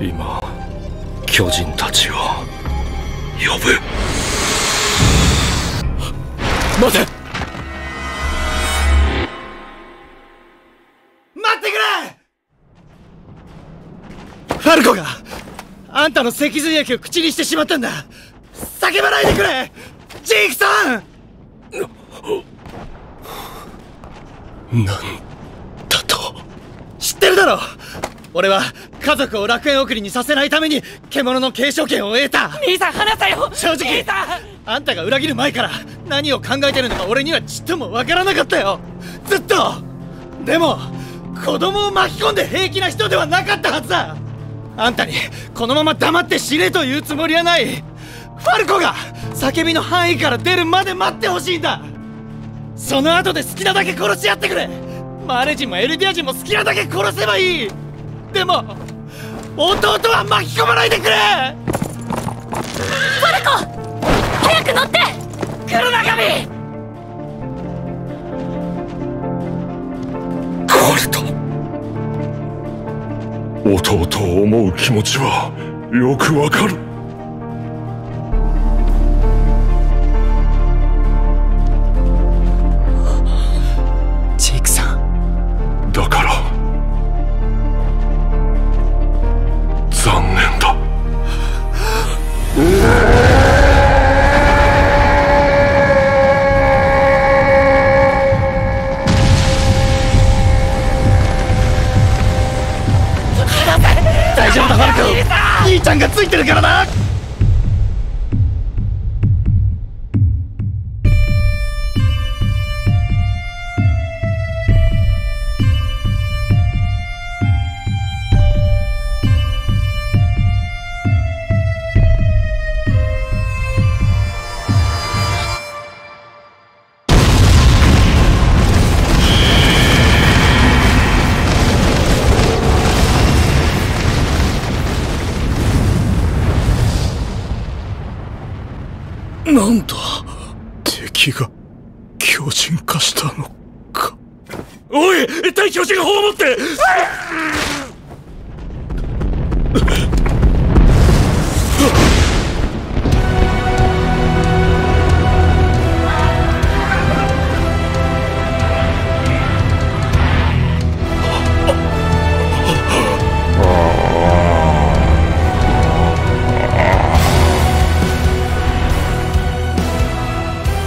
今巨人たちを呼ぶ。待て！待ってくれ！ファルコがあんたの脊髄液を口にしてしまったんだ。叫ばないでくれ！ジークさん！なんだと。知ってるだろ？俺は家族を楽園送りにさせないために獣の継承権を得た。兄さん離せよ。正直兄さん。あんたが裏切る前から何を考えてるのか俺にはちっともわからなかったよ。ずっと。でも子供を巻き込んで平気な人ではなかったはずだ。あんたにこのまま黙って死ねというつもりはない。ファルコが叫びの範囲から出るまで待ってほしいんだ。その後で好きなだけ殺し合ってくれ。マーレ人もエルディア人も好きなだけ殺せばいいでも弟は巻き込まないでくれ。ファルコ早く乗って。黒中身。壊れた弟を思う気持ちはよくわかる大丈夫だファルコ兄ちゃんがついてるからな。なんだ敵が巨人化したのか。おい対巨人砲を持って。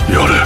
열애.